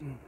嗯